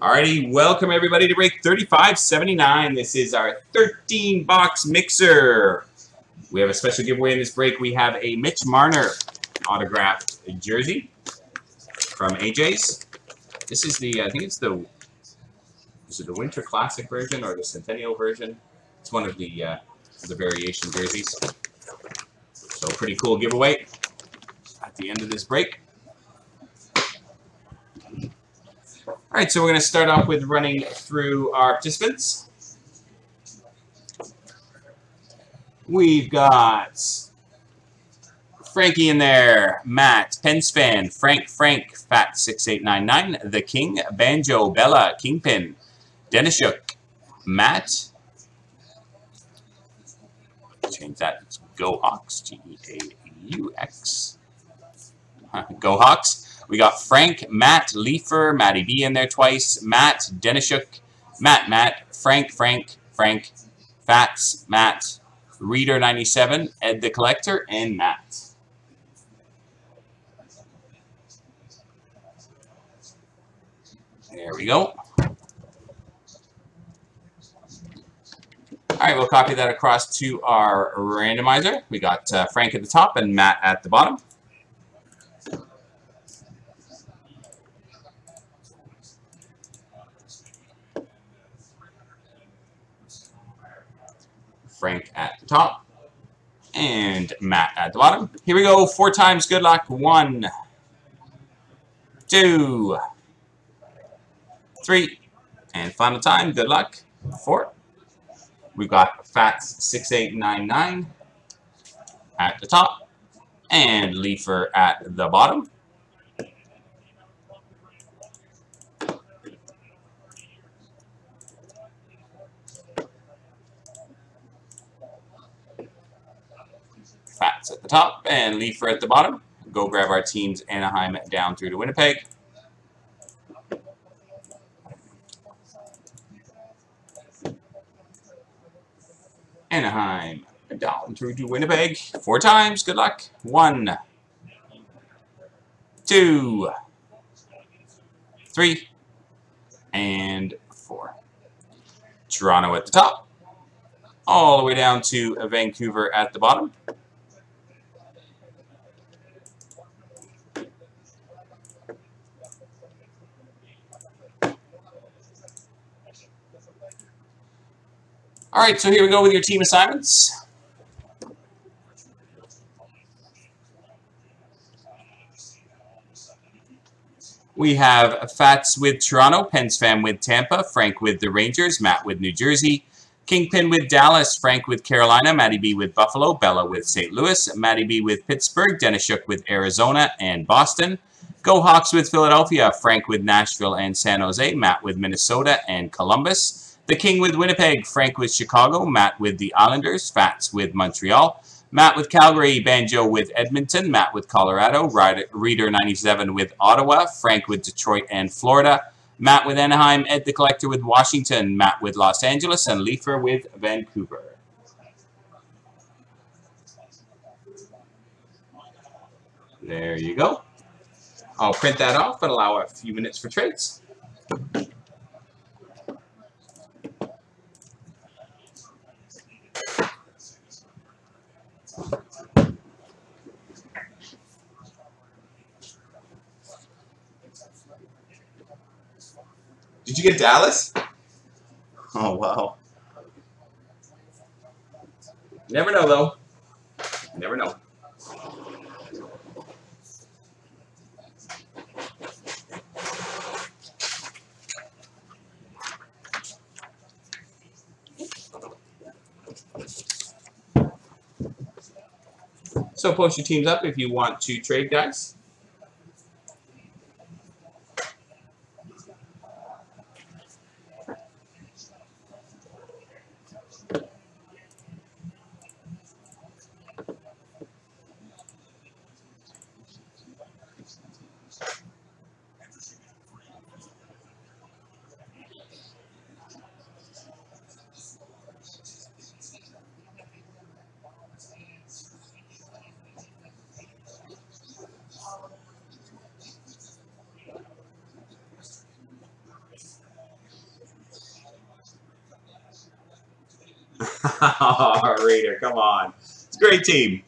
Alrighty, welcome everybody to break 3579. This is our 13 box mixer. We have a special giveaway in this break. We have a Mitch Marner autographed jersey from AJ's. This is the, I think it's the, is it the Winter Classic version or the Centennial version? It's one of the, uh, the variation jerseys. So pretty cool giveaway at the end of this break. Alright, so we're going to start off with running through our participants. We've got Frankie in there, Matt, Penspan, Frank, Frank, Fat6899, The King, Banjo, Bella, Kingpin, Denishuk, Matt, change that, it's Go Hawks, G-E-A-U-X, Go Hawks, we got Frank, Matt, Leifer, Matty B in there twice, Matt, Denishuk, Matt, Matt, Frank, Frank, Frank, Fats, Matt, Reader97, Ed the Collector, and Matt. There we go. All right, we'll copy that across to our randomizer. We got uh, Frank at the top and Matt at the bottom. Frank at the top, and Matt at the bottom. Here we go, four times good luck. One, two, three, and final time, good luck. Four. We've got Fats6899 at the top, and Leifer at the bottom. At the top and Leifer at the bottom. Go grab our teams Anaheim down through to Winnipeg. Anaheim down through to Winnipeg. Four times. Good luck. One, two, three, and four. Toronto at the top. All the way down to Vancouver at the bottom. All right, so here we go with your team assignments. We have Fats with Toronto, Pens fan with Tampa, Frank with the Rangers, Matt with New Jersey, Kingpin with Dallas, Frank with Carolina, Matty B with Buffalo, Bella with St. Louis, Matty B with Pittsburgh, Dennis Shook with Arizona and Boston, Go Hawks with Philadelphia, Frank with Nashville and San Jose, Matt with Minnesota and Columbus, the King with Winnipeg, Frank with Chicago, Matt with the Islanders, Fats with Montreal, Matt with Calgary, Banjo with Edmonton, Matt with Colorado, Reader 97 with Ottawa, Frank with Detroit and Florida, Matt with Anaheim, Ed the Collector with Washington, Matt with Los Angeles, and Leifer with Vancouver. There you go. I'll print that off and allow a few minutes for trades. Did you get Dallas? Oh, wow. Never know, though. Never know. So post your teams up if you want to trade, guys. Great team.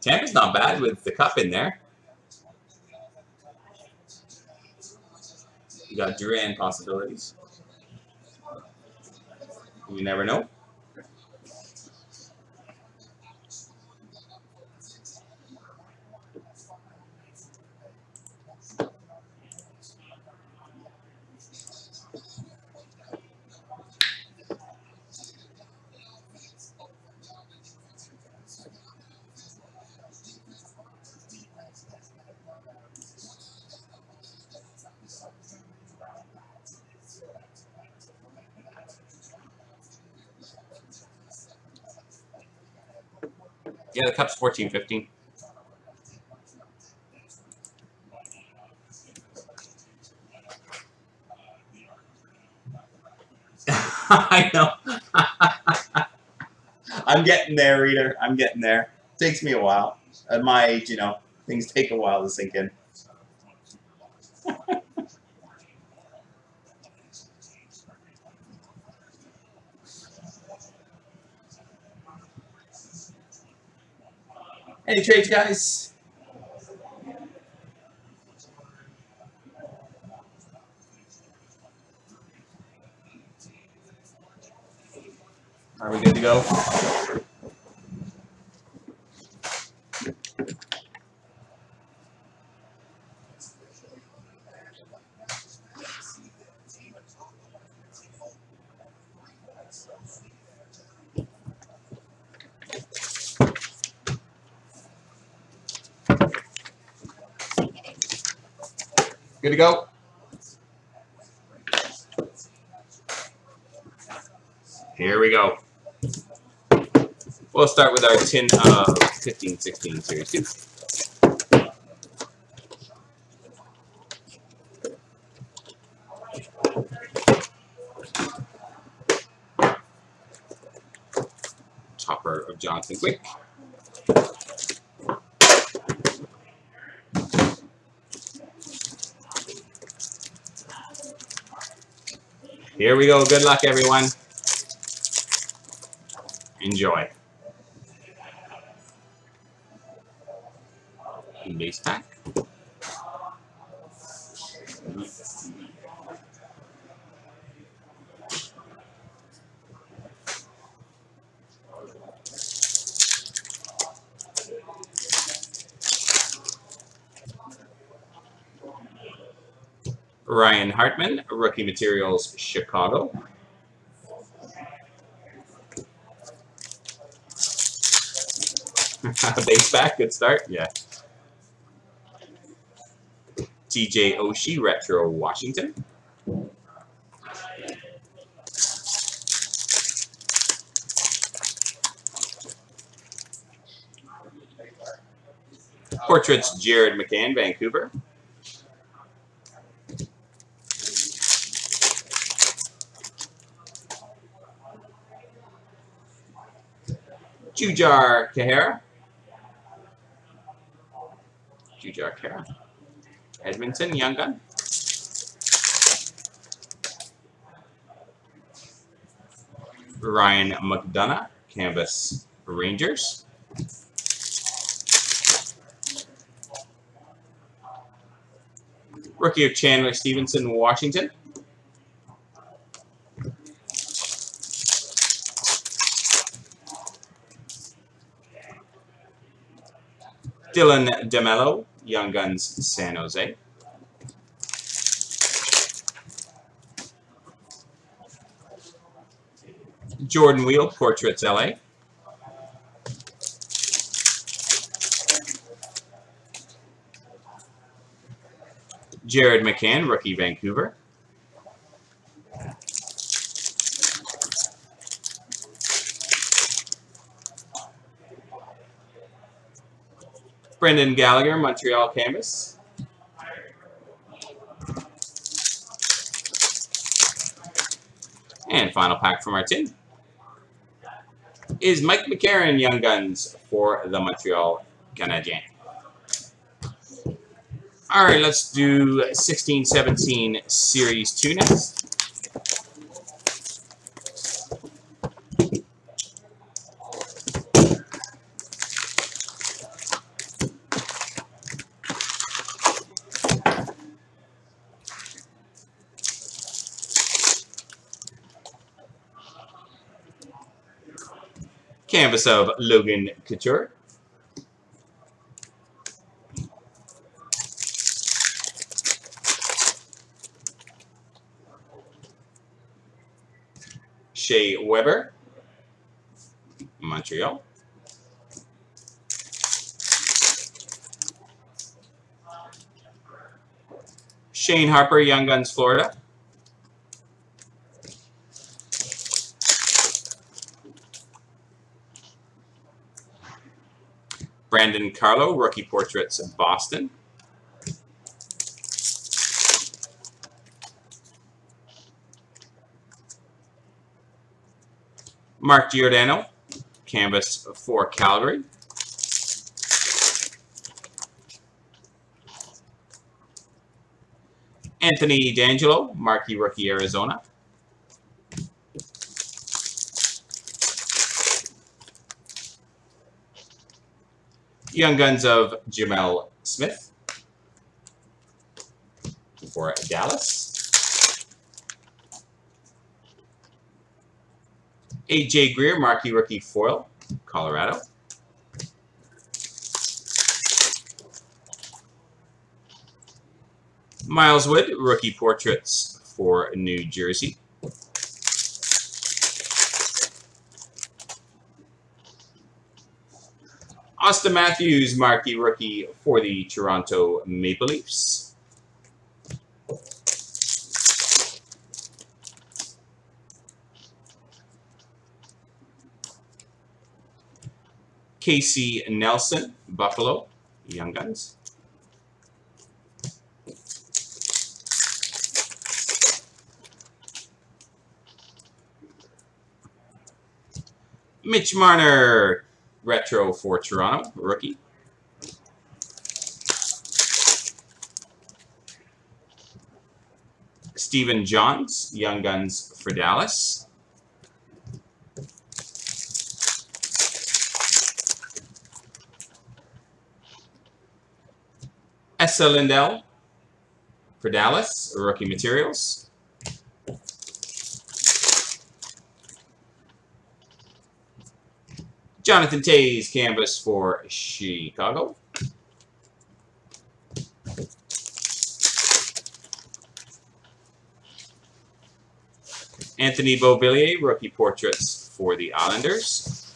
Tampa's not bad with the cup in there. You got Duran possibilities. You never know. 14, 15. I know. I'm getting there, reader. I'm getting there. Takes me a while. At my age, you know, things take a while to sink in. Any trades, guys? Are we good to go? Good to go? Here we go. We'll start with our tin of uh, 15, 16 Series 2. Topper of Jonathan Quick. Here we go. Good luck, everyone. Enjoy. Base pack. Ryan Hartman, Rookie Materials, Chicago. Base back, good start, yeah. TJ Oshie, Retro, Washington. Portraits, Jared McCann, Vancouver. Jujhar Khaira. Jujhar Khaira. Edmonton, Young Gun. Ryan McDonagh, Canvas Rangers. Rookie of Chandler Stephenson, Washington. Dylan DeMelo, Young Guns, San Jose. Jordan Weal, Portraits, LA. Jared McCann, Rookie, Vancouver. Brendan Gallagher, Montreal Canvas. And final pack from our tin is Mike McCarron, Young Guns for the Montreal Canadiens. All right, let's do 16-17 Series 2 next. Canvas of Logan Couture. Shea Weber, Montreal. Shane Harper, Young Guns, Florida. Brandon Carlo, Rookie Portraits of Boston. Mark Giordano, canvas for Calgary. Anthony DeAngelo, marquee rookie Arizona. Young Guns of Gemel Smith for Dallas. A.J. Greer, marquee rookie foil, Colorado. Miles Wood, rookie portraits for New Jersey. Auston Matthews, marquee rookie for the Toronto Maple Leafs. Casey Nelson, Buffalo, Young Guns. Mitch Marner, retro for Toronto, rookie. Stephen Johns, Young Guns for Dallas. Esa Lindell for Dallas, rookie materials. Jonathan Toews canvas for Chicago. Anthony Beauvillier, rookie portraits for the Islanders.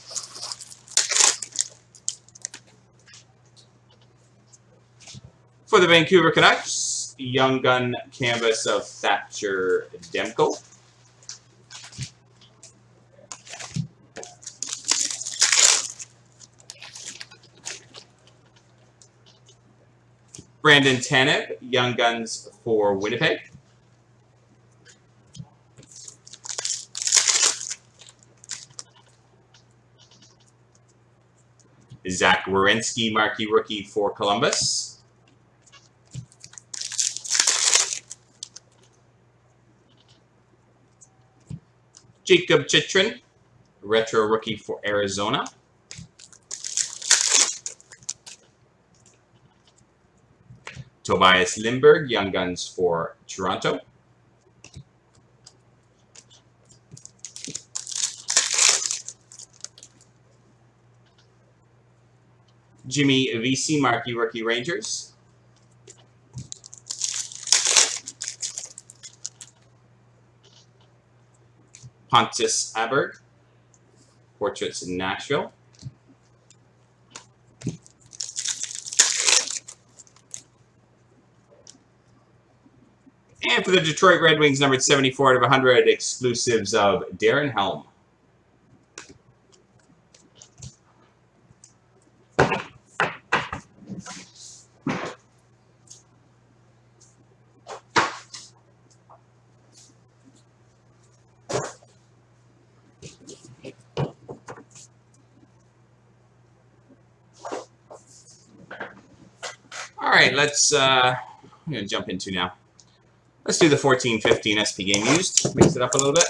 For the Vancouver Canucks, Young Gun canvas of Thatcher Demko. Brandon Tanev, Young Guns for Winnipeg. Zach Werenski, marquee rookie for Columbus. Jacob Chychrun, retro rookie for Arizona. Tobias Lindberg, Young Guns for Toronto. Jimmy Vesey Marquee Rookie Rangers. Pontus Aberg, Portraits in Nashville. And for the Detroit Red Wings, numbered 74 out of 100, exclusives of Darren Helm. All right, let's, uh, I'm to jump into now. Let's do the 14-15 SP game used. Mix it up a little bit.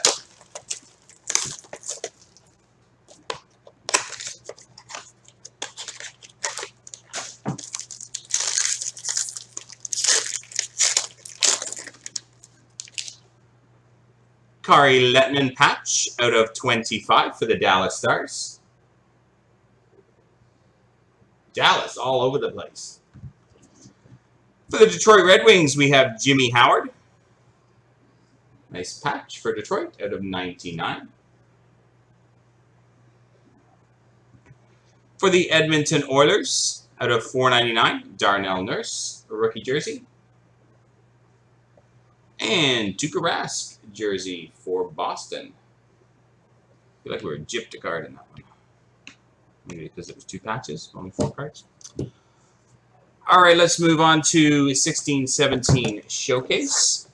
Kari Lehtonen patch out of 25 for the Dallas Stars. Dallas all over the place. For the Detroit Red Wings, we have Jimmy Howard. Nice patch for Detroit out of 99. For the Edmonton Oilers, out of 499, Darnell Nurse, rookie jersey. And Tuukka Rask jersey for Boston. I feel like we were gypped a card in that one. Maybe because it was two patches, only four cards. All right, let's move on to 16-17 Showcase.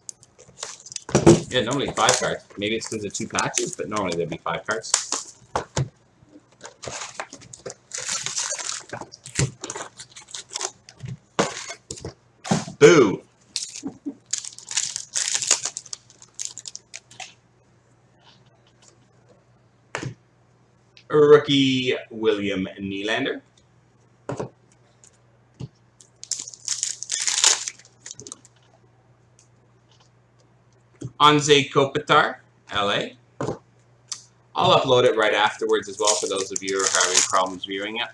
Yeah, normally five cards. Maybe it's because of two patches, but normally there'd be five cards. Boo! Rookie William Nylander. Anze Kopitar, LA. I'll upload it right afterwards as well for those of you who are having problems viewing it.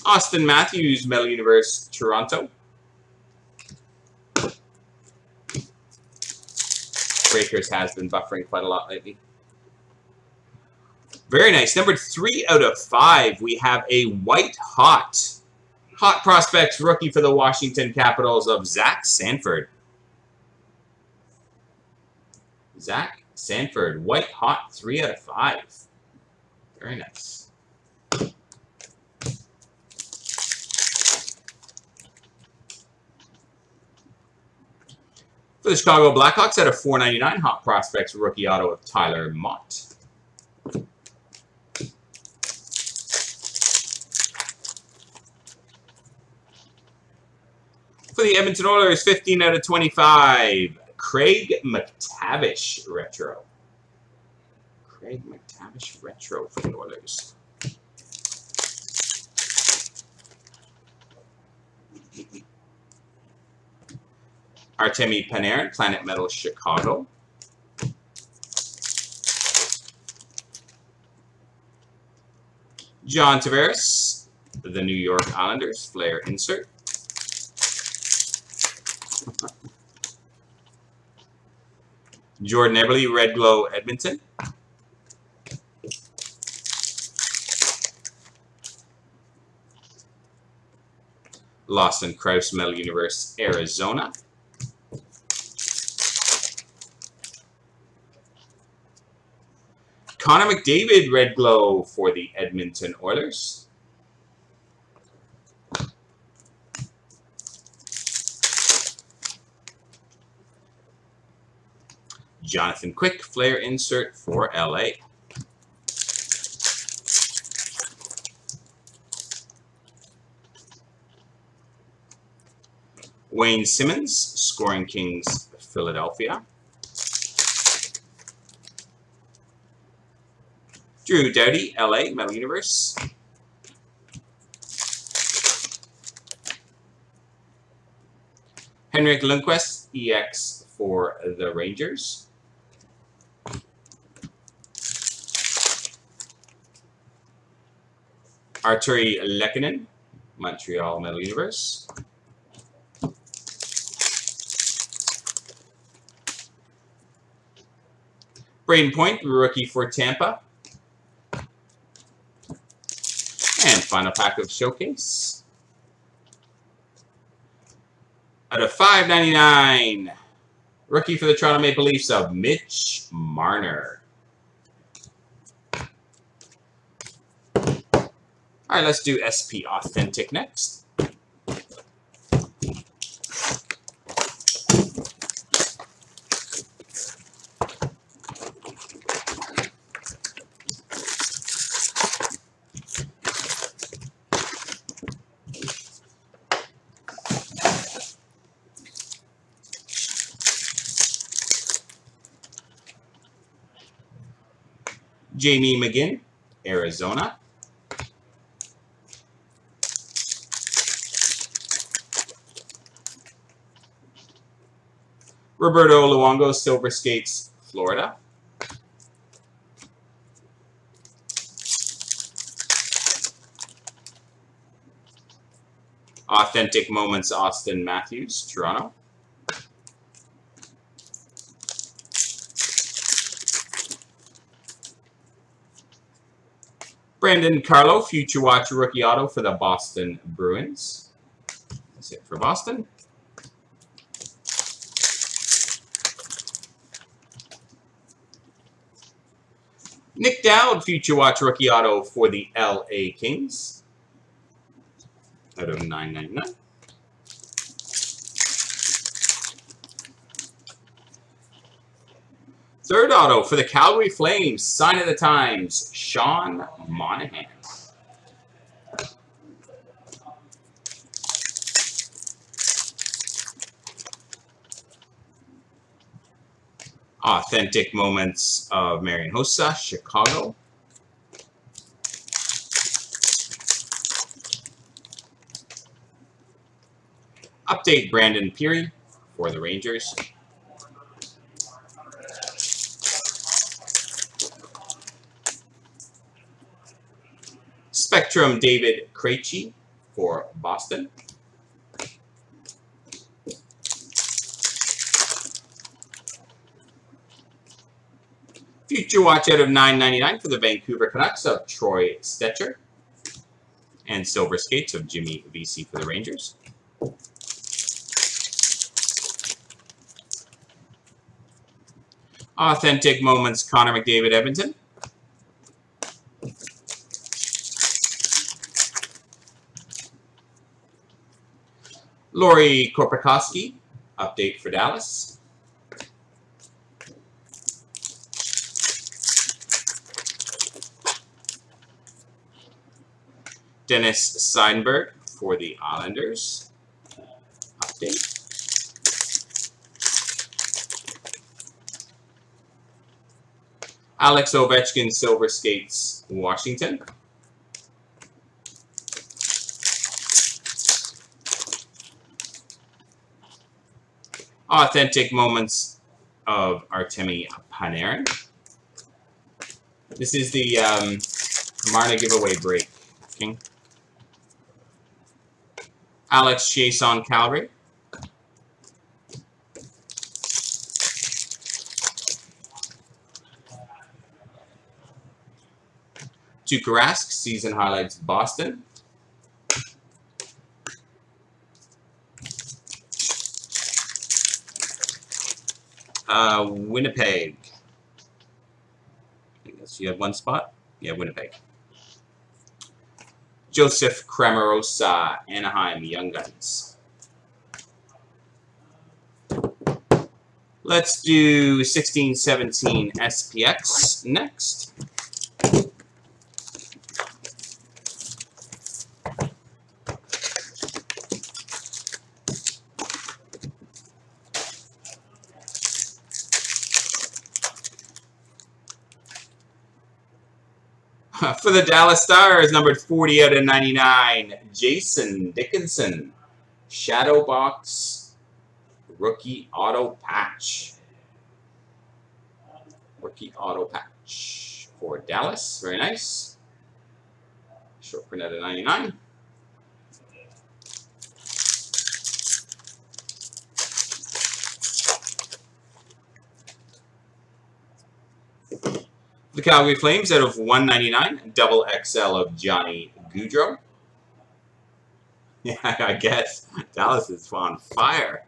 Auston Matthews, Metal Universe, Toronto. Breakers has been buffering quite a lot lately. Very nice. Number three out of five, we have a white hot. Hot prospects rookie for the Washington Capitals of Zach Sanford. Zach Sanford, white hot, three out of five. Very nice. For the Chicago Blackhawks, at a 4.99 hot prospects rookie auto of Tyler Motte. For the Edmonton Oilers, 15 out of 25. Craig MacTavish Retro. Craig MacTavish Retro for the Oilers. Artemi Panarin, Planet Metal Chicago. John Tavares, the New York Islanders, Flair insert. Jordan Eberle, Red Glow, Edmonton. Lawson Crouse, Metal Universe, Arizona. Connor McDavid, Red Glow for the Edmonton Oilers. Jonathan Quick, Flair insert for LA. Wayne Simmonds, Scoring Kings, Philadelphia. Drew Doughty, LA, Metal Universe. Henrik Lundqvist, EX for the Rangers. Artturi Lehkonen, Montreal Metal Universe. Brayden Point, rookie for Tampa. And final pack of Showcase. Out of 5.99, rookie for the Toronto Maple Leafs of Mitch Marner. All right, let's do SP Authentic next. Jamie McGinn, Arizona. Roberto Luongo, Silver Skates, Florida. Authentic Moments, Auston Matthews, Toronto. Brandon Carlo, Future Watch Rookie Auto for the Boston Bruins. That's it for Boston. Nick Dowd, Future Watch Rookie Auto for the LA Kings. Out of 999. Third auto for the Calgary Flames, sign of the times, Sean Monahan. Authentic moments of Marian Hossa, Chicago. Update Brandon Pirri for the Rangers. Spectrum David Krejci for Boston. Future Watch out of 9.99 for the Vancouver Canucks of Troy Stecher. And Silver Skates of Jimmy Vesey for the Rangers. Authentic Moments, Connor McDavid, Edmonton. Lauri Korpikoski, update for Dallas. Dennis Seidenberg for the Islanders. Update. Alex Ovechkin, Silver Skates, Washington. Authentic moments of Artemi Panarin. This is the um, Marner giveaway break. Alex Chiasson Calgary. Tuukka Rask, season highlights Boston. Uh, Winnipeg. I guess you have one spot? Yeah, Winnipeg. Joseph Cramarossa, Anaheim Young Guns. Let's do 1617 SPX next. For the Dallas Stars, numbered 40 out of 99, Jason Dickinson. Shadow Box Rookie Auto Patch. Rookie Auto Patch for Dallas. Very nice. Short print out of 99. The Calgary Flames out of 199, double XL of Johnny Gaudreau. Yeah, I guess Dallas is on fire.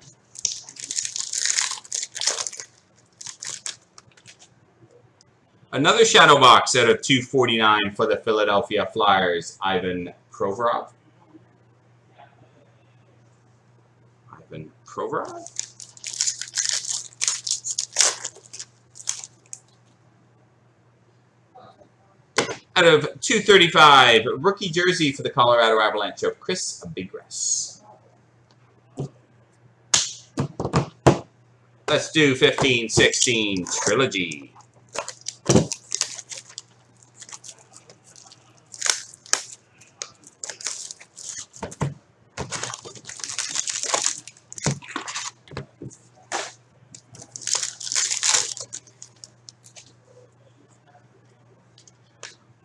Another shadow box out of 249 for the Philadelphia Flyers, Ivan Provorov. Ivan Provorov. Out of 235, rookie jersey for the Colorado Avalanche of Chris Bigras. Let's do 15, 16 trilogy.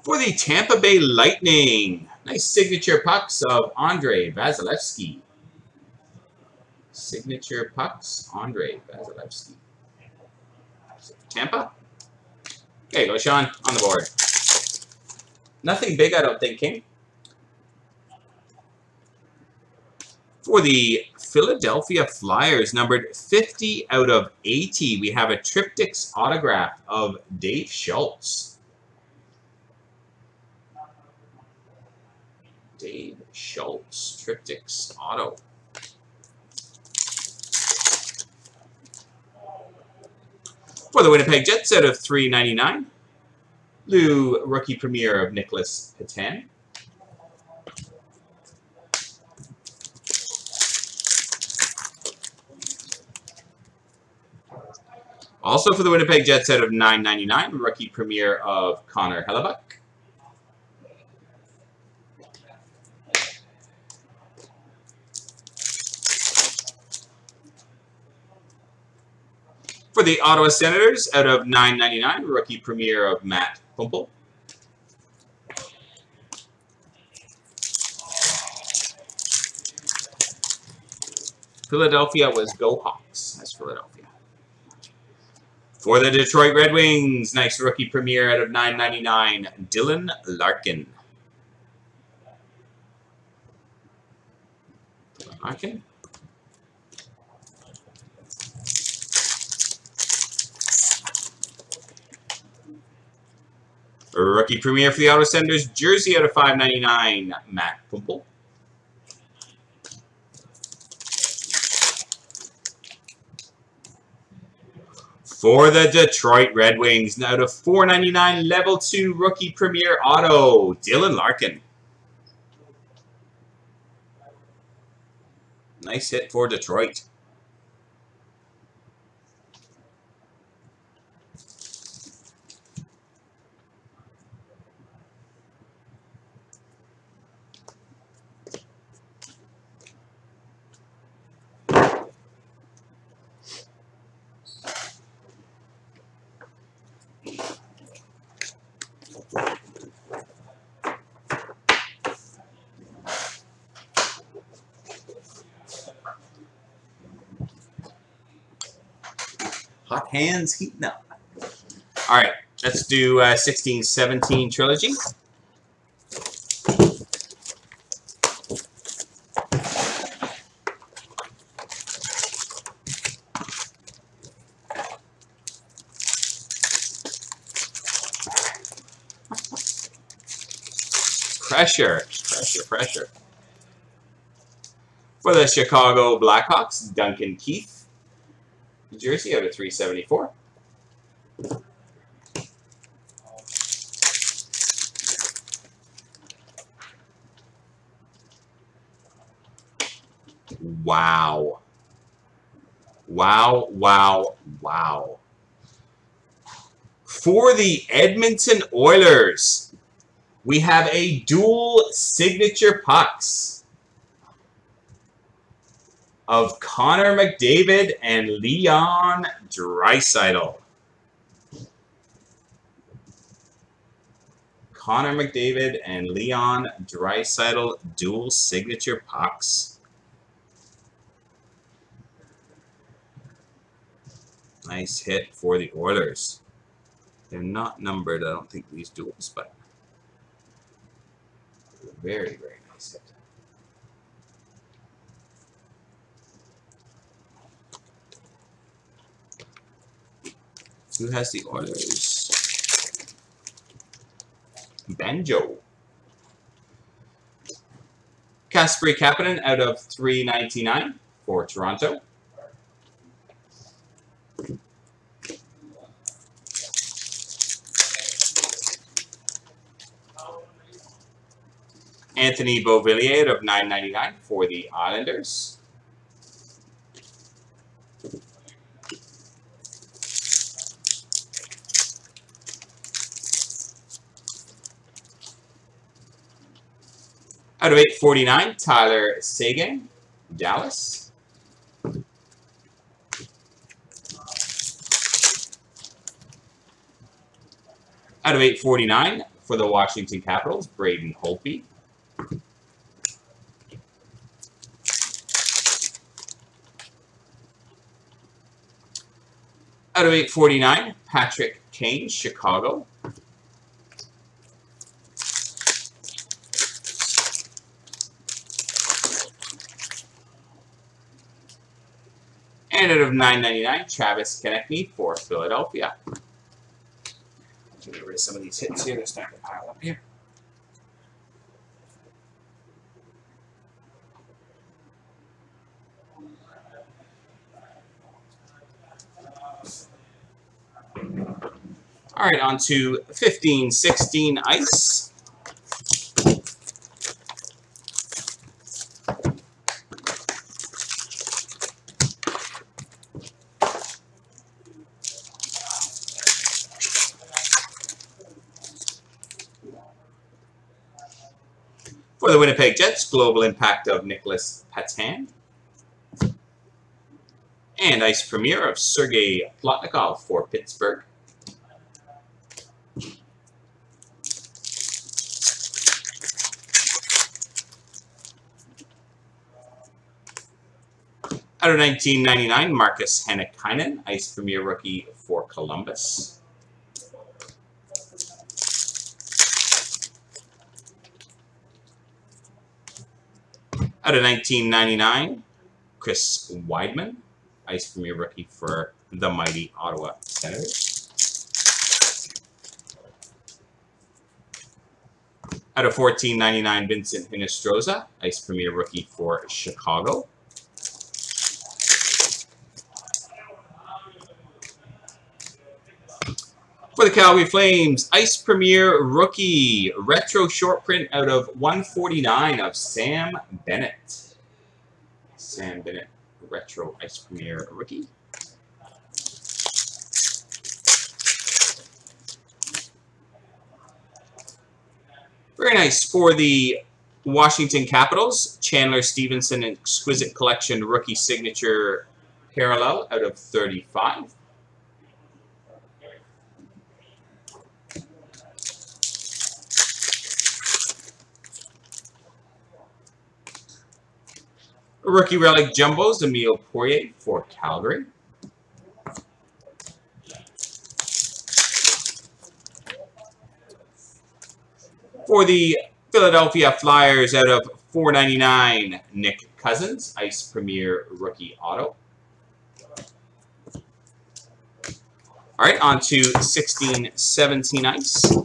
The Tampa Bay Lightning, nice signature pucks of Andre Vasilevskiy. Signature pucks, Andre Vasilevskiy. Tampa. You go, Sean, on the board. Nothing big, I don't think, King. For the Philadelphia Flyers, numbered 50 out of 80, we have a Triptychs autograph of Dave Schultz. Dave Schultz, Triptychs auto. For the Winnipeg Jets out of 399, Lou rookie premiere of Nicholas Petan. Also for the Winnipeg Jets out of 9.99, rookie premiere of Connor Hellebuyck. For the Ottawa Senators, out of 9.99, rookie premiere of Matt Puempel. Philadelphia was Go Hawks. That's Philadelphia. For the Detroit Red Wings, nice rookie premiere out of 9.99, Dylan Larkin. Larkin. Rookie premiere for the Ottawa Senators, jersey out of 5.99, Matt Puempel. For the Detroit Red Wings, now to 4.99 level 2 rookie premiere auto, Dylan Larkin. Nice hit for Detroit. Hot heating up. All right, let's do uh, 16, 17 trilogy. Pressure, pressure, pressure. For the Chicago Blackhawks, Duncan Keith. Jersey out of 374. Wow. Wow, wow, wow. For the Edmonton Oilers, we have a dual signature pucks of Connor McDavid and Leon Draisaitl. Connor McDavid and Leon Draisaitl dual signature pucks. Nice hit for the Oilers. They're not numbered, I don't think, these duels, but very, very nice hit. Who has the Oilers? Banjo. Kasperi Kapanen out of 399 for Toronto. Anthony Beauvillier of 999 for the Islanders. Out of 849, Tyler Seguin, Dallas. Out of 849, for for the Washington Capitals, Braden Holtby. Out of 849, Patrick Kane, Chicago. And out of 999, Travis Konecny for Philadelphia. Get rid of some of these hits here. They're starting to pile up here. All right, on to 15, 16 ice. For the Winnipeg Jets, global impact of Nicholas Petan. And ice premiere of Sergei Plotnikov for Pittsburgh. Out of 1999, Markus Hannikainen, Ice Premier Rookie for Columbus. Out of 1999, Chris Wideman, Ice Premier Rookie for the mighty Ottawa Senators. Out of 1499, Vincent Hinostroza, Ice Premier Rookie for Chicago. Calgary Flames, Ice Premier Rookie, retro short print out of 149 of Sam Bennett. Sam Bennett, retro Ice Premier Rookie. Very nice. For the Washington Capitals, Chandler Stephenson Exquisite Collection Rookie Signature Parallel out of 35. Rookie Relic Jumbos, Emile Poirier for Calgary. For the Philadelphia Flyers out of 499, Nick Cousins, Ice Premier Rookie Auto. All right, on to 16, 17 Ice.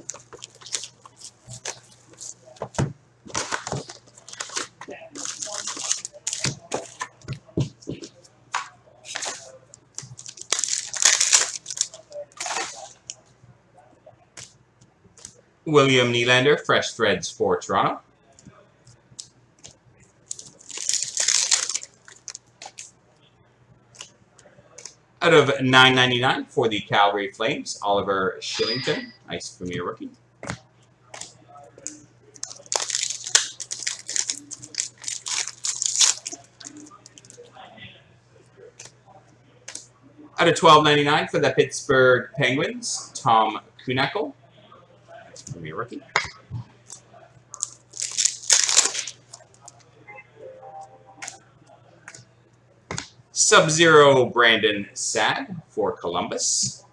William Nylander, Fresh Threads for Toronto. Out of 9.99 for the Calgary Flames, Oliver Kylington, nice Premier rookie. Out of 12.99 for the Pittsburgh Penguins, Tom Kuhnhackl, Premier rookie. Sub-Zero Brandon Saad for Columbus.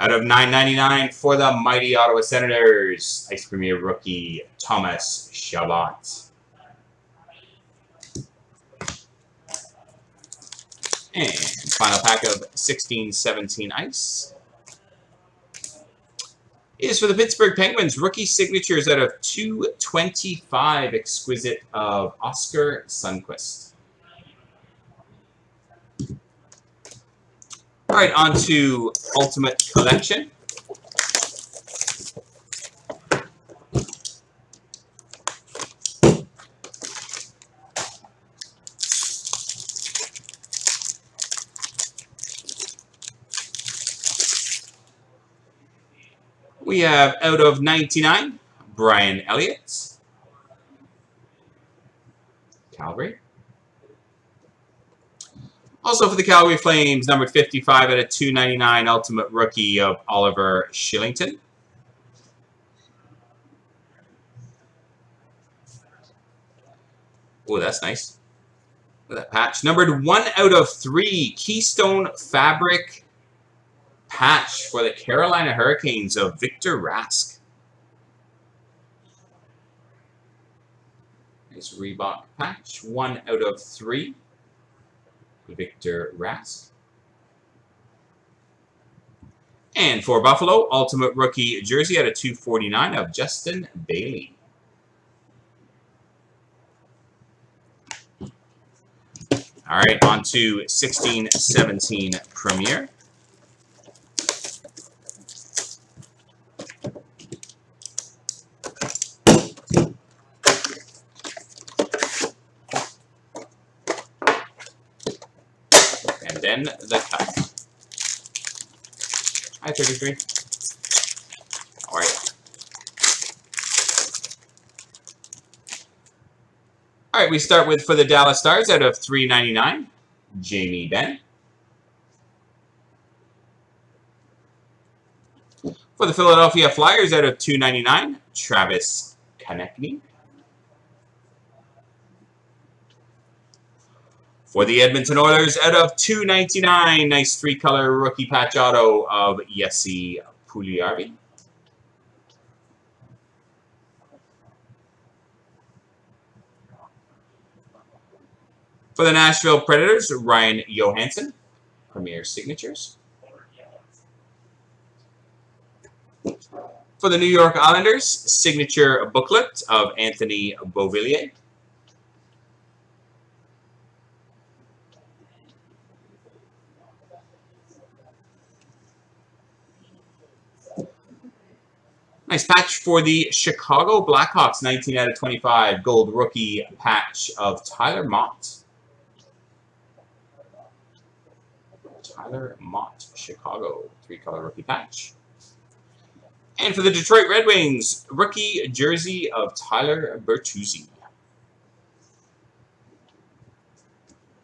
Out of 9.99 for the mighty Ottawa Senators, Ice Premier rookie Thomas Chabot. And final pack of 16-17 Ice is for the Pittsburgh Penguins. Rookie signatures out of 225 exquisite of Oskar Sundqvist. All right, on to Ultimate Collection. We have out of 99, Brian Elliott. Calgary. Also for the Calgary Flames, number 55 out of 299, Ultimate Rookie of Oliver Kylington. Oh, that's nice. Look at that patch. Numbered 1 out of 3, Keystone Fabric patch for the Carolina Hurricanes of Victor Rask. Nice Reebok patch. 1 out of 3. Victor Rask. And for Buffalo, Ultimate Rookie Jersey out of 249 of Justin Bailey. All right, on to 16-17 Premier. Hi, 33. All right. All right, we start with for the Dallas Stars out of 399, Jamie Benn. For the Philadelphia Flyers out of 299, Travis Konecny. For the Edmonton Oilers, out of 299, nice three-color rookie patch auto of Jesse Puljujarvi. For the Nashville Predators, Ryan Johansen, Premier Signatures. For the New York Islanders, signature booklet of Anthony Beauvillier. Nice patch for the Chicago Blackhawks, 19 out of 25. Gold rookie patch of Tyler Motte. Tyler Motte, Chicago. Three-color rookie patch. And for the Detroit Red Wings, rookie jersey of Tyler Bertuzzi.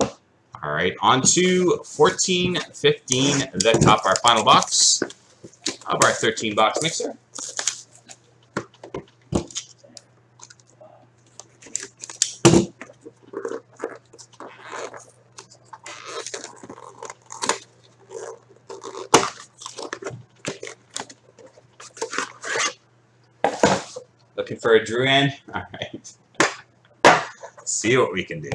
All right, on to 14, 15, the top, our final box of our 13 box mixer. For a Drouin? All right. See what we can do.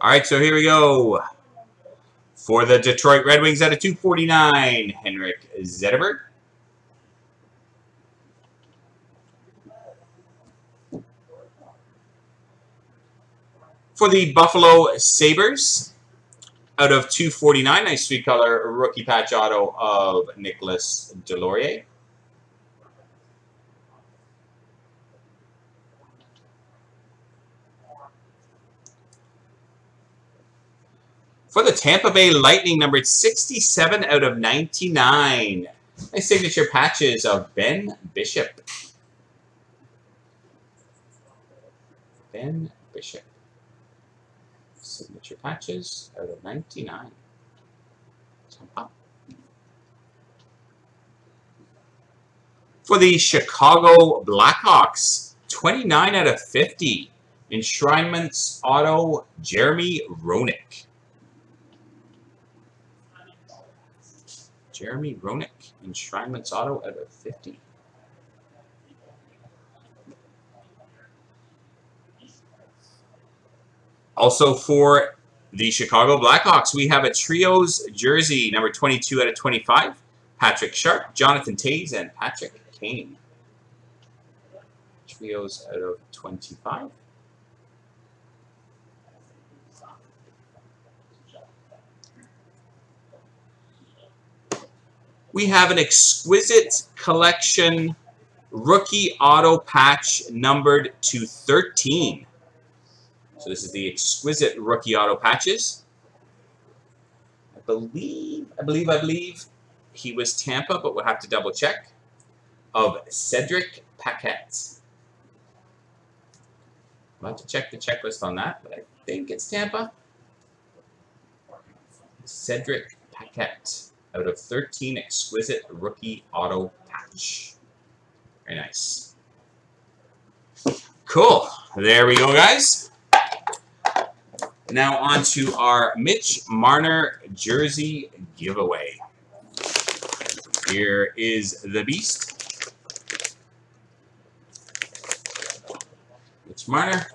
All right, so here we go. For the Detroit Red Wings at a 249, Henrik Zetterberg. For the Buffalo Sabres, out of 249, nice sweet color rookie patch auto of Nicholas Deslauriers. For the Tampa Bay Lightning, numbered 67 out of 99. My signature patches of Ben Bishop. Ben Bishop. Signature patches out of 99. Tampa. For the Chicago Blackhawks, 29 out of 50. Enshrinements Auto, Jeremy Roenick. Jeremy Roenick, Enshrinements Auto out of 50. Also for the Chicago Blackhawks, we have a Trios jersey, number 22 out of 25. Patrick Sharp, Jonathan Toews, and Patrick Kane. Trios out of 25. We have an exquisite collection rookie auto patch numbered to 13. So this is the exquisite rookie auto patches. I believe, I believe, I believe he was Tampa, but we'll have to double check. Of Cedric Paquette. I'll have to check the checklist on that, but I think it's Tampa. Cedric Paquette out of 13 exquisite rookie auto patch. Very nice. Cool. There we go, guys. Now on to our Mitch Marner jersey giveaway. Here is the beast. Mitch Marner.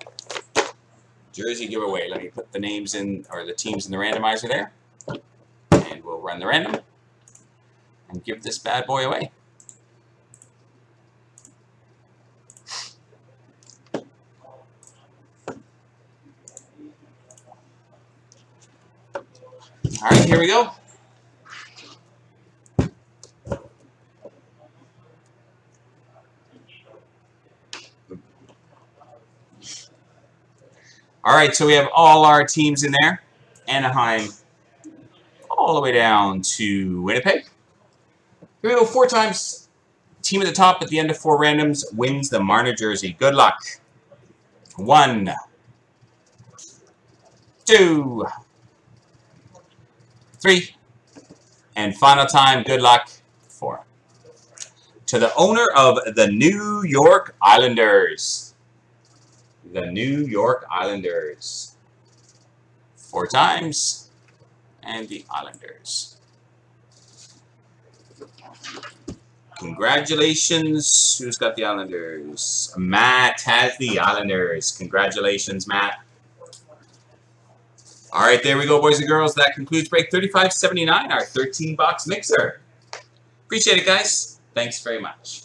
Jersey giveaway. Let me put the names in, or the teams in the randomizer there. We'll run the random. And give this bad boy away. All right, here we go. All right, so we have all our teams in there. Anaheim all the way down to Winnipeg. Here we go, four times. Team at the top at the end of four randoms wins the Marner jersey. Good luck. One, two, three, and final time, good luck, four. To the owner of the New York Islanders the New York Islanders. Four times. And the Islanders. Congratulations. Who's got the Islanders? Matt has the Islanders. Congratulations, Matt. All right, there we go, boys and girls. That concludes break 3579, our 13-box mixer. Appreciate it, guys. Thanks very much.